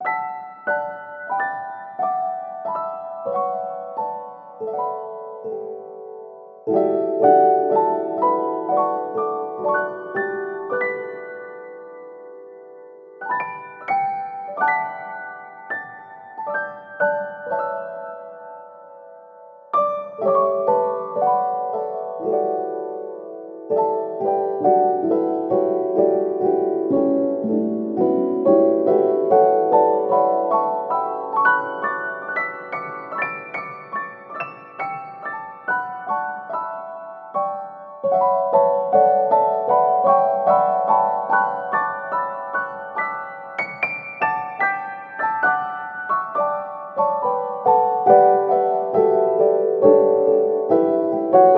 you. you.